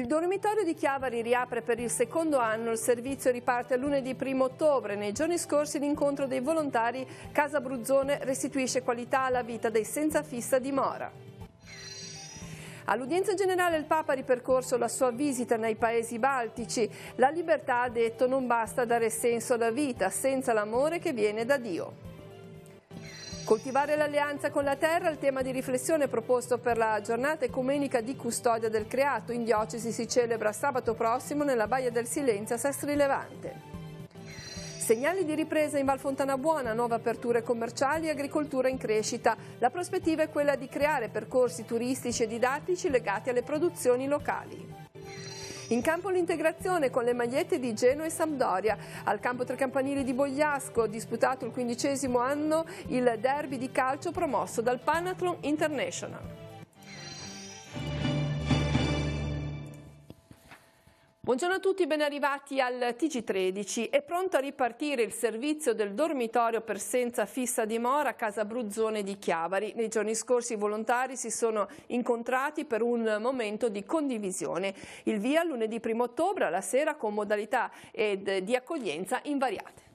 Il dormitorio di Chiavari riapre per il secondo anno, il servizio riparte lunedì 1 ottobre. Nei giorni scorsi l'incontro dei volontari Casa Bruzzone restituisce qualità alla vita dei senza fissa dimora. All'udienza generale il Papa ha ripercorso la sua visita nei paesi baltici. La libertà, ha detto, non basta dare senso alla vita senza l'amore che viene da Dio. Coltivare l'alleanza con la terra è il tema di riflessione proposto per la giornata ecumenica di custodia del creato. In diocesi si celebra sabato prossimo nella Baia del Silenzio a Sestri Levante. Segnali di ripresa in Val Fontana Buona, nuove aperture commerciali e agricoltura in crescita. La prospettiva è quella di creare percorsi turistici e didattici legati alle produzioni locali. In campo l'integrazione con le magliette di Genoa e Sampdoria. Al campo tre campanili di Bogliasco, disputato il quindicesimo anno, il derby di calcio promosso dal Panathlon International. Buongiorno a tutti, ben arrivati al TG13. È pronto a ripartire il servizio del dormitorio per senza fissa dimora a Casa Bruzzone di Chiavari. Nei giorni scorsi i volontari si sono incontrati per un momento di condivisione. Il via lunedì 1 ottobre alla sera con modalità di accoglienza invariate.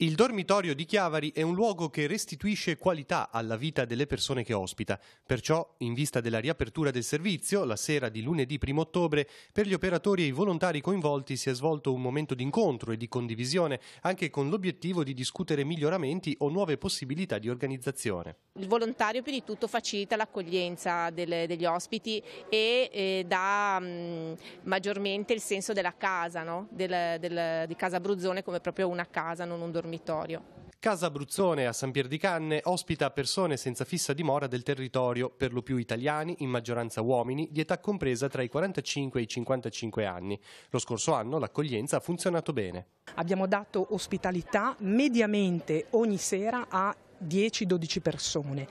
Il dormitorio di Chiavari è un luogo che restituisce qualità alla vita delle persone che ospita. Perciò, in vista della riapertura del servizio, la sera di lunedì 1 ottobre, per gli operatori e i volontari coinvolti si è svolto un momento di incontro e di condivisione, anche con l'obiettivo di discutere miglioramenti o nuove possibilità di organizzazione. Il volontario più di tutto facilita l'accoglienza degli ospiti e eh, dà mh, maggiormente il senso della casa, no? del, del, di Casa Bruzzone come proprio una casa, non un dormitorio dormitorio. Casa Bruzzone a San Pier di Canne ospita persone senza fissa dimora del territorio, per lo più italiani, in maggioranza uomini, di età compresa tra i 45 e i 55 anni. Lo scorso anno l'accoglienza ha funzionato bene. Abbiamo dato ospitalità mediamente ogni sera a 10-12 persone.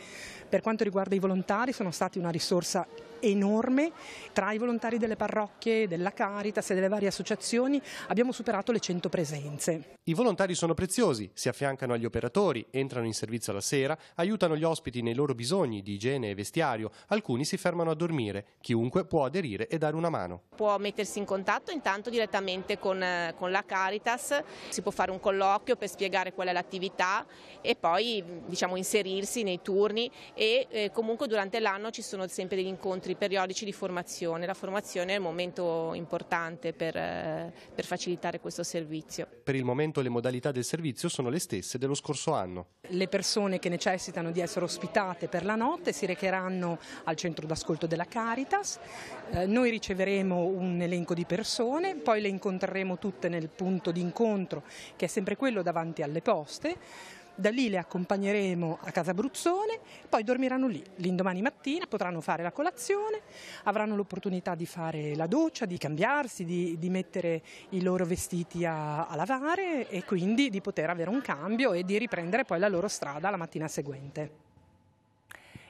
Per quanto riguarda i volontari sono stati una risorsa enorme tra i volontari delle parrocchie, della Caritas e delle varie associazioni abbiamo superato le 100 presenze. I volontari sono preziosi, si affiancano agli operatori, entrano in servizio alla sera, aiutano gli ospiti nei loro bisogni di igiene e vestiario, alcuni si fermano a dormire, chiunque può aderire e dare una mano. Può mettersi in contatto intanto direttamente con, eh, con la Caritas, si può fare un colloquio per spiegare qual è l'attività e poi diciamo, inserirsi nei turni e eh, comunque durante l'anno ci sono sempre degli incontri periodici di formazione. La formazione è un momento importante per, eh, per facilitare questo servizio. Per il momento le modalità del servizio sono le stesse dello scorso anno. Le persone che necessitano di essere ospitate per la notte si recheranno al centro d'ascolto della Caritas, eh, noi riceveremo un elenco di persone, poi le incontreremo tutte nel punto di incontro che è sempre quello davanti alle poste da lì le accompagneremo a casa Bruzzone, poi dormiranno lì. L'indomani mattina potranno fare la colazione, avranno l'opportunità di fare la doccia, di cambiarsi, di, di mettere i loro vestiti a, a lavare e quindi di poter avere un cambio e di riprendere poi la loro strada la mattina seguente.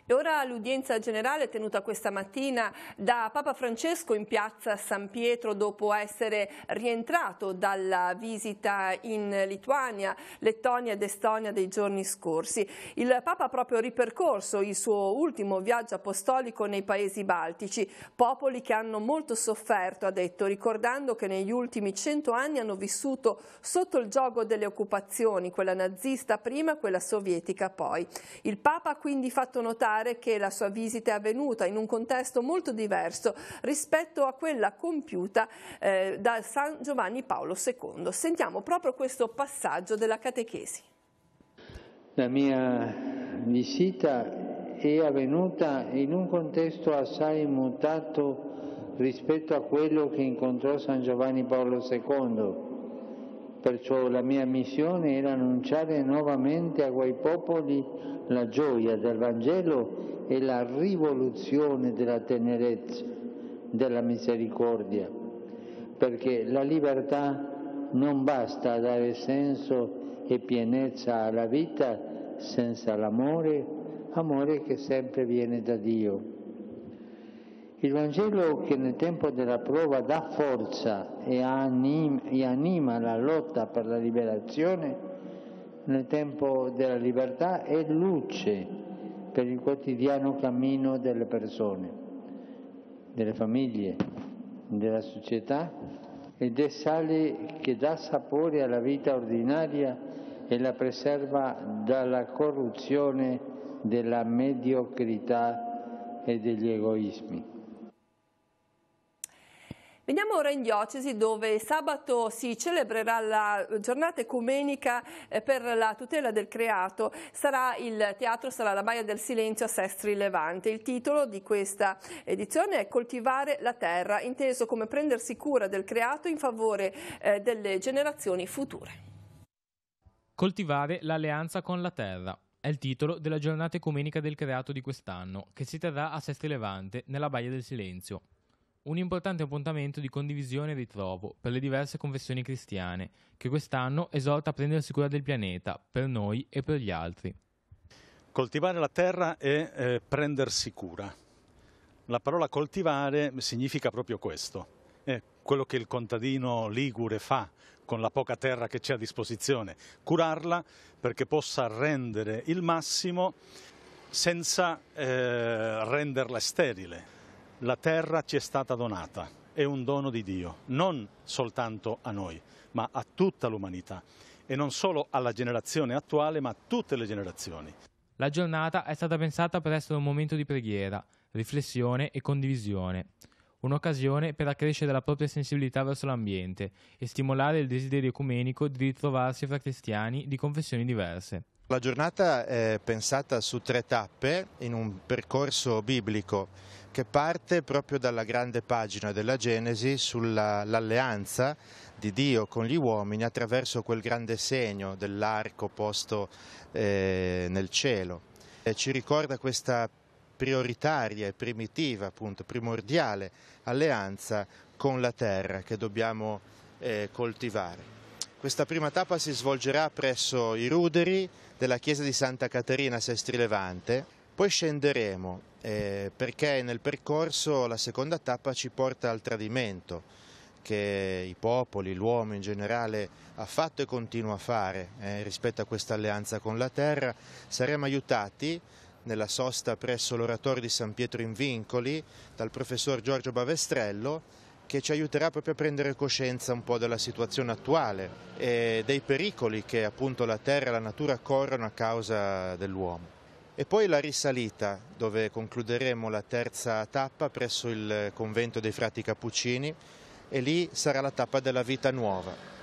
E ora l'udienza generale tenuta questa mattina da Papa Francesco in piazza San Pietro dopo essere rientrato dalla visita in Lituania, Lettonia ed Estonia dei giorni scorsi. Il Papa ha proprio ripercorso il suo ultimo viaggio apostolico nei paesi baltici, popoli che hanno molto sofferto, ha detto, ricordando che negli ultimi cento anni hanno vissuto sotto il gioco delle occupazioni, quella nazista prima, quella sovietica poi. Il Papa ha quindi fatto notare notare che la sua visita è avvenuta in un contesto molto diverso rispetto a quella compiuta eh, da San Giovanni Paolo II. Sentiamo proprio questo passaggio della catechesi. La mia visita è avvenuta in un contesto assai mutato rispetto a quello che incontrò San Giovanni Paolo II. Perciò la mia missione era annunciare nuovamente a quei popoli la gioia del Vangelo e la rivoluzione della tenerezza, della misericordia, perché la libertà non basta a dare senso e pienezza alla vita senza l'amore, amore che sempre viene da Dio. Il Vangelo che nel tempo della prova dà forza e anima, e anima la lotta per la liberazione, nel tempo della libertà è luce per il quotidiano cammino delle persone. delle famiglie, della società ed è sale che dà sapore alla vita ordinaria e la preserva dalla corruzione della mediocrità e degli egoismi. Veniamo ora in diocesi dove sabato si celebrerà la giornata ecumenica eh, per la tutela del creato. Sarà il teatro sarà la Baia del Silenzio a Sestri Levante. Il titolo di questa edizione è Coltivare la terra, inteso come prendersi cura del creato in favore eh, delle generazioni future. Coltivare l'alleanza con la terra. È il titolo della giornata ecumenica del creato di quest'anno, che si terrà a Sestri Levante, nella Baia del Silenzio un importante appuntamento di condivisione e ritrovo per le diverse confessioni cristiane, che quest'anno esorta a prendersi cura del pianeta, per noi e per gli altri. Coltivare la terra è eh, prendersi cura. La parola coltivare significa proprio questo, è quello che il contadino ligure fa con la poca terra che c'è a disposizione, curarla perché possa rendere il massimo senza eh, renderla sterile la terra ci è stata donata, è un dono di Dio, non soltanto a noi, ma a tutta l'umanità e non solo alla generazione attuale, ma a tutte le generazioni. La giornata è stata pensata per essere un momento di preghiera, riflessione e condivisione, un'occasione per accrescere la propria sensibilità verso l'ambiente e stimolare il desiderio ecumenico di ritrovarsi fra cristiani di confessioni diverse. La giornata è pensata su tre tappe in un percorso biblico che parte proprio dalla grande pagina della Genesi sull'alleanza di Dio con gli uomini attraverso quel grande segno dell'arco posto eh, nel cielo. E ci ricorda questa prioritaria e primitiva, appunto, primordiale alleanza con la terra che dobbiamo eh, coltivare. Questa prima tappa si svolgerà presso i ruderi della chiesa di Santa Caterina Sestri Levante, poi scenderemo eh, perché nel percorso la seconda tappa ci porta al tradimento che i popoli, l'uomo in generale ha fatto e continua a fare eh, rispetto a questa alleanza con la terra. Saremo aiutati nella sosta presso l'oratorio di San Pietro in Vincoli dal professor Giorgio Bavestrello che ci aiuterà proprio a prendere coscienza un po' della situazione attuale e dei pericoli che appunto la terra e la natura corrono a causa dell'uomo. E poi la risalita, dove concluderemo la terza tappa presso il convento dei frati Cappuccini e lì sarà la tappa della vita nuova.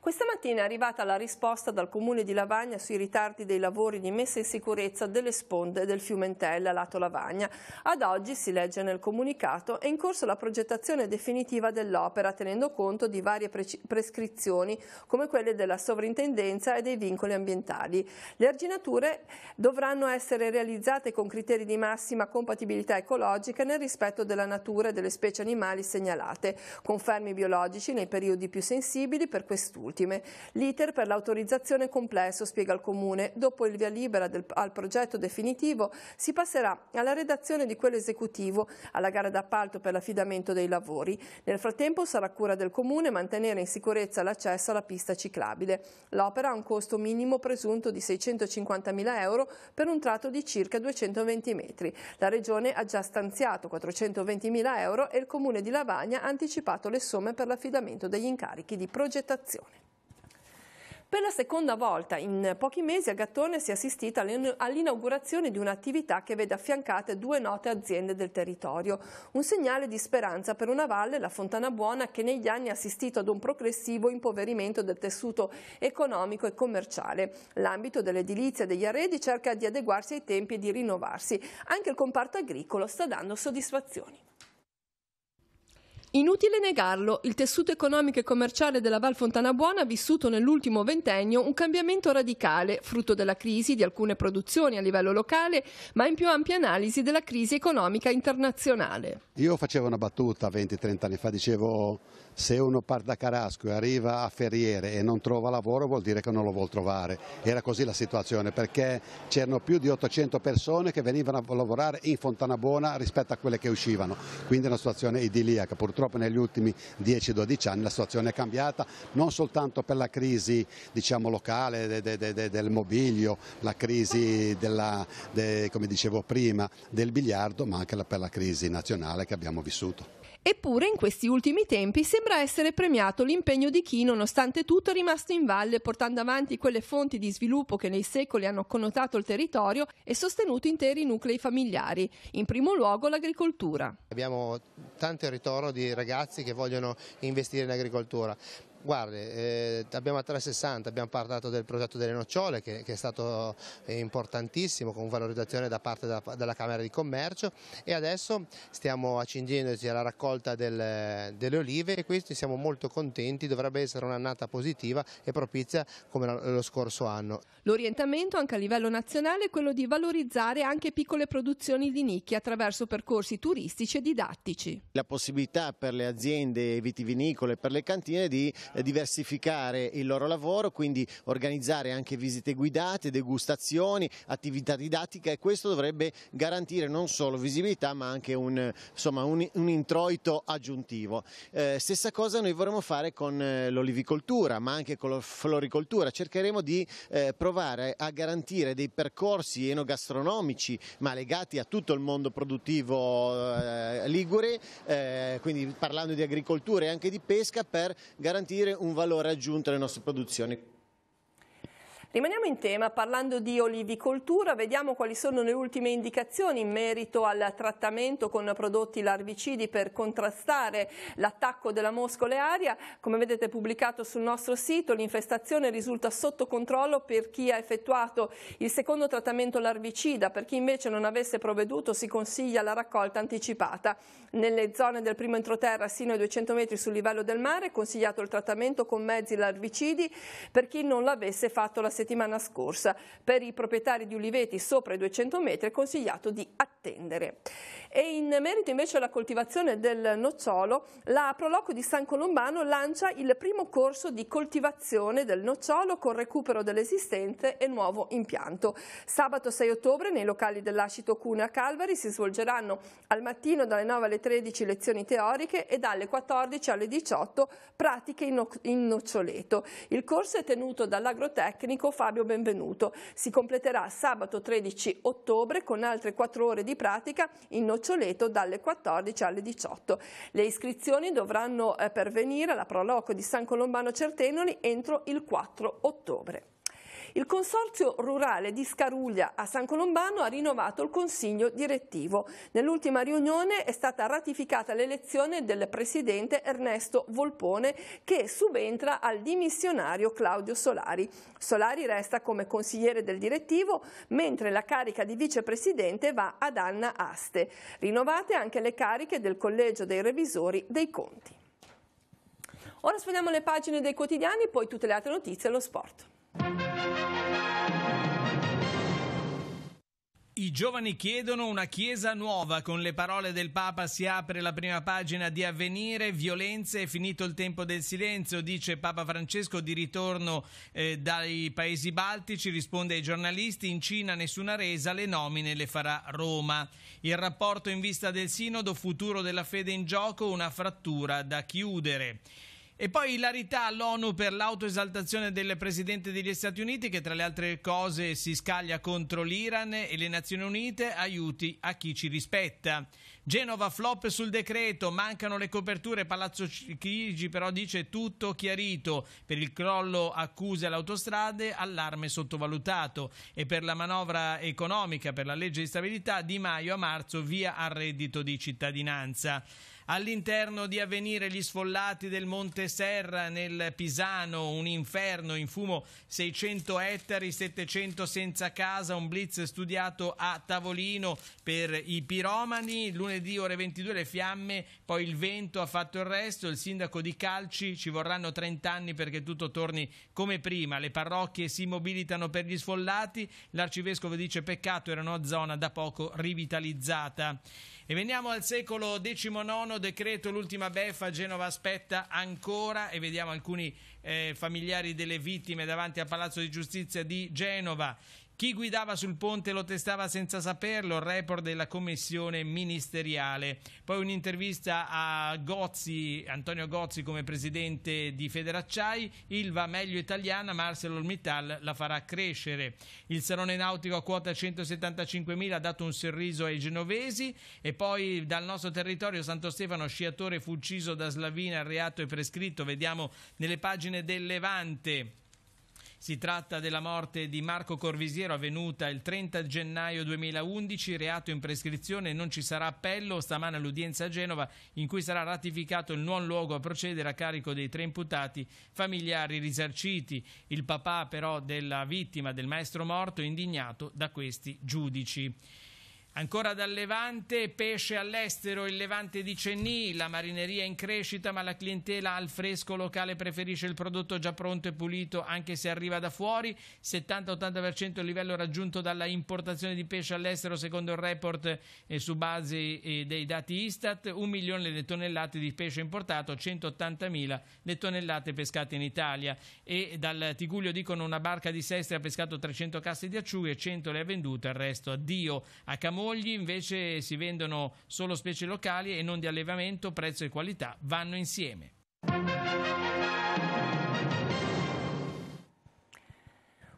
Questa mattina è arrivata la risposta dal Comune di Lavagna sui ritardi dei lavori di messa in sicurezza delle sponde del fiume Entella lato Lavagna. Ad oggi, si legge nel comunicato, è in corso la progettazione definitiva dell'opera tenendo conto di varie prescrizioni come quelle della sovrintendenza e dei vincoli ambientali. Le arginature dovranno essere realizzate con criteri di massima compatibilità ecologica nel rispetto della natura e delle specie animali segnalate, confermi biologici nei periodi più sensibili per quest'ultimo ultime. L'iter per l'autorizzazione complesso, spiega il Comune. Dopo il via libera del, al progetto definitivo si passerà alla redazione di quello esecutivo, alla gara d'appalto per l'affidamento dei lavori. Nel frattempo sarà cura del Comune mantenere in sicurezza l'accesso alla pista ciclabile. L'opera ha un costo minimo presunto di 650.000 euro per un tratto di circa 220 metri. La Regione ha già stanziato 420.000 euro e il Comune di Lavagna ha anticipato le somme per l'affidamento degli incarichi di progettazione. Per la seconda volta in pochi mesi a Gattone si è assistita all'inaugurazione di un'attività che vede affiancate due note aziende del territorio, un segnale di speranza per una valle, la Fontana Buona, che negli anni ha assistito ad un progressivo impoverimento del tessuto economico e commerciale. L'ambito dell'edilizia e degli arredi cerca di adeguarsi ai tempi e di rinnovarsi. Anche il comparto agricolo sta dando soddisfazioni. Inutile negarlo, il tessuto economico e commerciale della Val Fontana Buona ha vissuto nell'ultimo ventennio un cambiamento radicale, frutto della crisi di alcune produzioni a livello locale, ma in più ampia analisi della crisi economica internazionale. Io facevo una battuta 20-30 anni fa, dicevo se uno parte da Carasco e arriva a Ferriere e non trova lavoro vuol dire che non lo vuol trovare. Era così la situazione perché c'erano più di 800 persone che venivano a lavorare in Fontana Buona rispetto a quelle che uscivano, quindi è una situazione idilliaca purtroppo purtroppo negli ultimi 10-12 anni la situazione è cambiata, non soltanto per la crisi diciamo, locale de, de, de, del mobilio, la crisi della, come dicevo prima, del biliardo, ma anche per la crisi nazionale che abbiamo vissuto. Eppure in questi ultimi tempi sembra essere premiato l'impegno di chi, nonostante tutto, è rimasto in valle, portando avanti quelle fonti di sviluppo che nei secoli hanno connotato il territorio e sostenuto interi nuclei familiari, in primo luogo l'agricoltura. Abbiamo tanto ritorno di ragazzi che vogliono investire in agricoltura. Guardi, eh, abbiamo a 360, abbiamo parlato del progetto delle nocciole che, che è stato importantissimo con valorizzazione da parte della, della, Camera di Commercio e adesso stiamo accingendoci alla raccolta del, delle olive e questi siamo molto contenti, dovrebbe essere un'annata positiva e propizia come lo scorso anno. L'orientamento anche a livello nazionale è quello di valorizzare anche piccole produzioni di nicchia attraverso percorsi turistici e didattici. La possibilità per le aziende vitivinicole e per le cantine di eh, diversificare il loro lavoro, quindi organizzare anche visite guidate, degustazioni, attività didattiche e questo dovrebbe garantire non solo visibilità ma anche un, insomma, un, un introito aggiuntivo. Eh, stessa cosa noi vorremmo fare con eh, l'olivicoltura ma anche con la floricoltura, cercheremo di eh, provare a garantire dei percorsi enogastronomici ma legati a tutto il mondo produttivo eh, ligure, eh, quindi parlando di agricoltura e anche di pesca per garantire garantire un valore aggiunto alle nostre produzioni. Rimaniamo in tema parlando di olivicoltura, vediamo quali sono le ultime indicazioni in merito al trattamento con prodotti larvicidi per contrastare l'attacco della mosca olearia. Come vedete pubblicato sul nostro sito l'infestazione risulta sotto controllo per chi ha effettuato il secondo trattamento larvicida, per chi invece non avesse provveduto si consiglia la raccolta anticipata. Nelle zone del primo entroterra sino ai 200 metri sul livello del mare è consigliato il trattamento con mezzi larvicidi per chi non l'avesse fatto la settimana scorsa. Per i proprietari di uliveti sopra i 200 metri è consigliato di attendere. E in merito invece alla coltivazione del nocciolo, la Proloco di San Colombano lancia il primo corso di coltivazione del nocciolo con recupero dell'esistente e nuovo impianto. Sabato 6 ottobre nei locali dell'Ascito Cunea Calvari si svolgeranno al mattino dalle 9 alle 13 lezioni teoriche e dalle 14 alle 18 pratiche in noccioleto. Il corso è tenuto dall'agrotecnico Fabio Benvenuto. Si completerà sabato 13 ottobre con altre 4 ore di pratica in noccioleto dalle 14 alle 18. Le iscrizioni dovranno eh, pervenire alla Proloco di San Colombano Certenoli entro il 4 ottobre. Il Consorzio Rurale di Scaruglia a San Colombano ha rinnovato il consiglio direttivo. Nell'ultima riunione è stata ratificata l'elezione del presidente Ernesto Volpone che subentra al dimissionario Claudio Solari. Solari resta come consigliere del direttivo mentre la carica di vicepresidente va ad Anna Aste. Rinnovate anche le cariche del collegio dei revisori dei conti. Ora sfogliamo le pagine dei quotidiani, poi tutte le altre notizie allo sport. I giovani chiedono una chiesa nuova. Con le parole del Papa si apre la prima pagina di Avvenire. Violenze, è finito il tempo del silenzio, dice Papa Francesco di ritorno eh, dai paesi baltici. Risponde ai giornalisti: in Cina nessuna resa, le nomine le farà Roma. Il rapporto in vista del Sinodo, futuro della fede in gioco, una frattura da chiudere. E poi ilarità all'ONU per l'autoesaltazione del Presidente degli Stati Uniti che tra le altre cose si scaglia contro l'Iran e le Nazioni Unite aiuti a chi ci rispetta. Genova flop sul decreto, mancano le coperture, Palazzo Chigi però dice tutto chiarito, per il crollo accuse alle autostrade, allarme sottovalutato. E per la manovra economica, per la legge di stabilità, Di Maio a marzo via al reddito di cittadinanza. All'interno di Avvenire gli sfollati del Monte Serra nel Pisano, un inferno in fumo 600 ettari, 700 senza casa, un blitz studiato a tavolino per i piromani, lunedì ore 22 le fiamme, poi il vento ha fatto il resto, il sindaco di Calci ci vorranno 30 anni perché tutto torni come prima, le parrocchie si mobilitano per gli sfollati, l'arcivescovo dice peccato era una zona da poco rivitalizzata. E veniamo al secolo XIX, decreto l'ultima beffa, Genova aspetta ancora e vediamo alcuni eh, familiari delle vittime davanti al Palazzo di Giustizia di Genova. Chi guidava sul ponte lo testava senza saperlo, il report della commissione ministeriale. Poi un'intervista a Gozzi, Antonio Gozzi come presidente di Federacciai, Ilva meglio italiana, Marcelo Mittal la farà crescere. Il salone nautico a quota 175.000 ha dato un sorriso ai genovesi e poi dal nostro territorio Santo Stefano sciatore fu ucciso da Slavina, reato e prescritto, vediamo nelle pagine del Levante. Si tratta della morte di Marco Corvisiero avvenuta il 30 gennaio 2011, reato in prescrizione non ci sarà appello. Stamane all'udienza a Genova in cui sarà ratificato il nuovo luogo a procedere a carico dei tre imputati familiari risarciti. Il papà però della vittima del maestro morto indignato da questi giudici. Ancora dal Levante, pesce all'estero, il Levante di Cenni, la marineria in crescita ma la clientela al fresco locale preferisce il prodotto già pronto e pulito anche se arriva da fuori, 70-80% il livello raggiunto dalla importazione di pesce all'estero secondo il report eh, su base eh, dei dati Istat, un milione le tonnellate di pesce importato, 180.000 le tonnellate pescate in Italia. E dal Tiguglio dicono una barca di Sestri ha pescato 300 casse di acciughe, 100 le ha vendute, il resto addio. A Camorra mogli invece si vendono solo specie locali e non di allevamento, prezzo e qualità vanno insieme.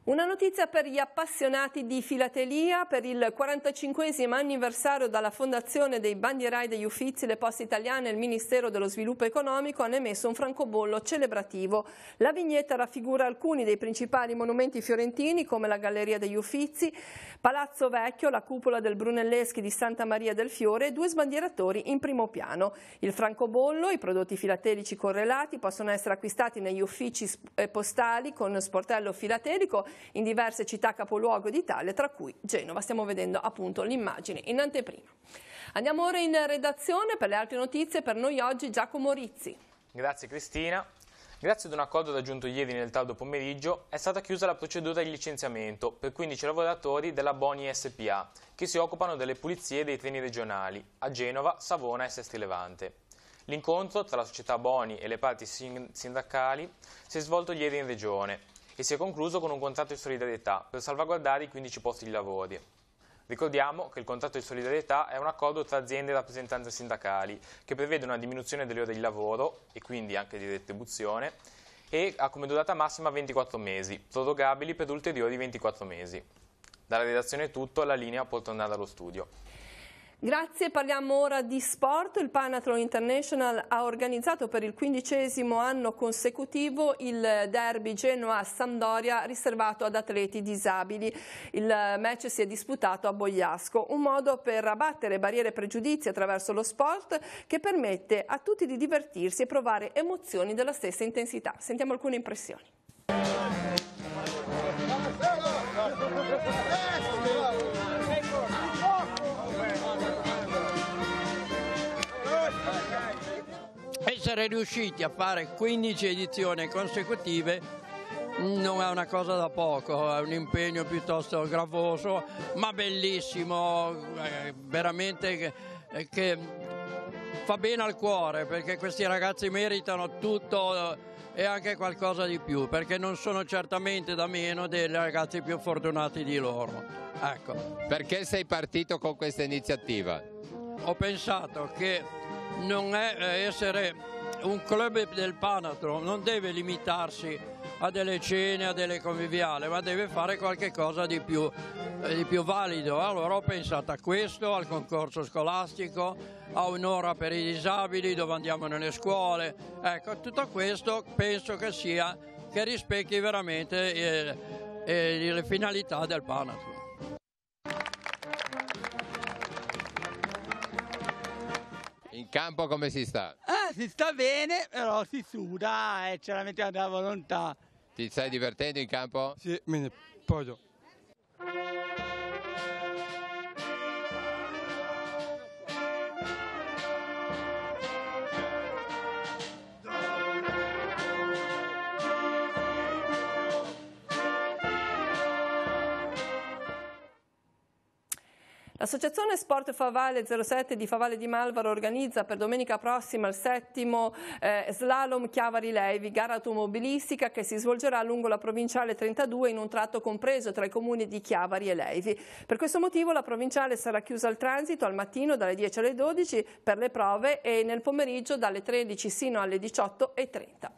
Una notizia per gli appassionati di filatelia, per il 45 anniversario dalla fondazione dei bandierai degli Uffizi, le Poste Italiane e il Ministero dello Sviluppo Economico hanno emesso un francobollo celebrativo. La vignetta raffigura alcuni dei principali monumenti fiorentini come la Galleria degli Uffizi, Palazzo Vecchio, la cupola del Brunelleschi di Santa Maria del Fiore e due sbandieratori in primo piano. Il francobollo, i prodotti filatelici correlati possono essere acquistati negli uffici eh, postali con sportello filatelico in diverse città capoluogo d'Italia, tra cui Genova. Stiamo vedendo appunto l'immagine in anteprima. Andiamo ora in redazione per le altre notizie. Per noi oggi Giacomo Rizzi. Grazie Cristina. Grazie ad un accordo raggiunto ieri nel tardo pomeriggio è stata chiusa la procedura di licenziamento per 15 lavoratori della Boni SPA che si occupano delle pulizie dei treni regionali a Genova, Savona e Sestri Levante. L'incontro tra la società Boni e le parti sindacali si è svolto ieri in regione e si è concluso con un contratto di solidarietà per salvaguardare i 15 posti di lavoro. Ricordiamo che il contratto di solidarietà è un accordo tra aziende e rappresentanze sindacali che prevede una diminuzione delle ore di lavoro e quindi anche di retribuzione e ha come durata massima 24 mesi, prorogabili per ulteriori 24 mesi. Dalla redazione è tutto, la linea può tornare allo studio. Grazie, parliamo ora di sport. Il Panathlon International ha organizzato per il quindicesimo anno consecutivo il derby Genoa-Sampdoria riservato ad atleti disabili. Il match si è disputato a Bogliasco, un modo per abbattere barriere e pregiudizi attraverso lo sport che permette a tutti di divertirsi e provare emozioni della stessa intensità. Sentiamo alcune impressioni. Essere riusciti a fare 15 edizioni consecutive non è una cosa da poco, è un impegno piuttosto gravoso, ma bellissimo, eh, veramente che, eh, che fa bene al cuore perché questi ragazzi meritano tutto e anche qualcosa di più, perché non sono certamente da meno dei ragazzi più fortunati di loro. Ecco. Perché sei partito con questa iniziativa? Ho pensato che non è eh, essere un club del Panatro non deve limitarsi a delle cene, a delle conviviali, ma deve fare qualcosa di più, eh, di più valido. Allora ho pensato a questo, al concorso scolastico, a un'ora per i disabili dove andiamo nelle scuole. Ecco, tutto questo penso che sia che rispecchi veramente eh, eh, le finalità del Panatro. In campo come si sta? Ah, si sta bene, però si suda e c'è la metà della volontà. Ti stai divertendo in campo? Sì, me ne poggio. L'associazione Sport Favale 07 di Favale di Malvaro organizza per domenica prossima il settimo eh, slalom Chiavari Levi, gara automobilistica che si svolgerà lungo la provinciale 32 in un tratto compreso tra i comuni di Chiavari e Levi. Per questo motivo la provinciale sarà chiusa al transito al mattino dalle 10 alle 12 per le prove e nel pomeriggio dalle 13 sino alle 18.30.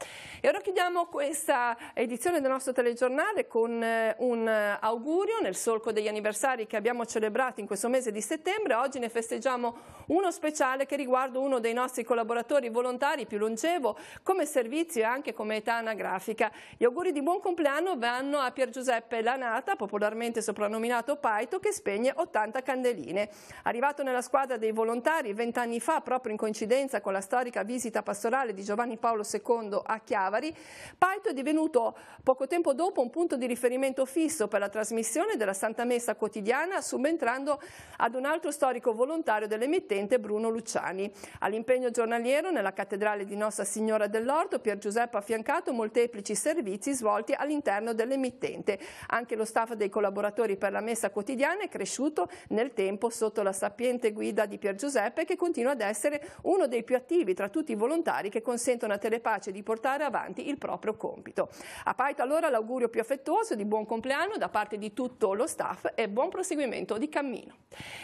E ora chiudiamo questa edizione del nostro telegiornale con eh, un augurio nel solco degli anniversari che abbiamo celebrato in questo mese di settembre. Oggi ne festeggiamo uno speciale che riguarda uno dei nostri collaboratori volontari più longevo come servizio e anche come età anagrafica. Gli auguri di buon compleanno vanno a Pier Giuseppe Lanata, popolarmente soprannominato Paito, che spegne 80 candeline. Arrivato nella squadra dei volontari vent'anni fa, proprio in coincidenza con la storica visita pastorale di Giovanni Paolo II a Chiavari, Paito è divenuto poco tempo dopo un punto di riferimento fisso per la trasmissione della Santa Messa quotidiana, subentrando ad un altro storico volontario dell'emittente Bruno Luciani. All'impegno giornaliero nella cattedrale di Nostra Signora dell'Orto, Pier Giuseppe ha affiancato molteplici servizi svolti all'interno dell'emittente. Anche lo staff dei collaboratori per la messa quotidiana è cresciuto nel tempo sotto la sapiente guida di Pier Giuseppe che continua ad essere uno dei più attivi tra tutti i volontari che consentono a Telepace di portare avanti il proprio compito. A Paito allora l'augurio più affettuoso di buon compleanno da parte di tutto lo staff e buon proseguimento di cammino.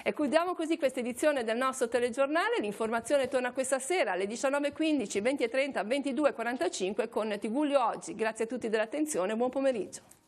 E chiudiamo così questa edizione del nostro telegiornale. L'informazione torna questa sera alle 19.15, 20.30, 22.45 con Tigullio Oggi. Grazie a tutti dell'attenzione e buon pomeriggio.